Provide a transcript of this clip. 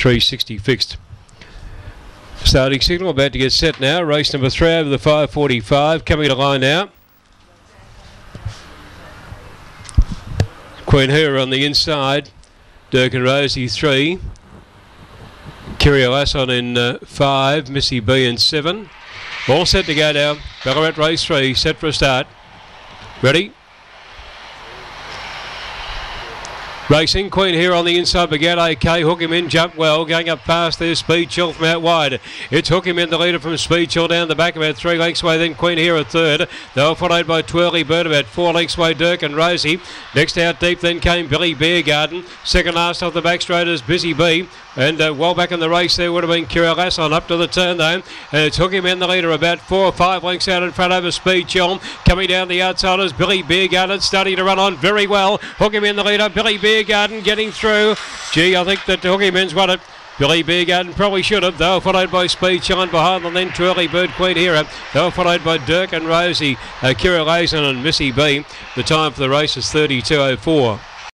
360 fixed. Starting signal about to get set now. Race number three over the 545 coming to line now. Queen Hera on the inside. Dirk and Rosie three. Kirio Asson in uh, five. Missy B in seven. All set to go now. Ballarat race three set for a start. Ready? Racing Queen Hera on the inside began okay. Hook him in, jump well, going up fast there. Speed Chill from out wide. It's Hook him in the leader from Speed Chill down the back about three lengths away. Then Queen Hera a third. They were followed by Twirly Bird about four lengths away. Dirk and Rosie. Next out deep then came Billy Beergarden. Second last off the back straight is Busy Bee. And uh, well back in the race there would have been Kira Lasson up to the turn though. And it took him in the leader about four or five lengths out in front over Speed Chill. Coming down the outside is Billy Beergarden starting to run on very well. Hook him in the leader. Billy Beergarden getting through. Gee, I think that Men's won it. Billy Beergarden probably should have. They were followed by Speed Shine behind them, then Twirly Bird Queen Hera. They were followed by Dirk and Rosie, uh, Kira Lazen and Missy B. The time for the race is 32.04.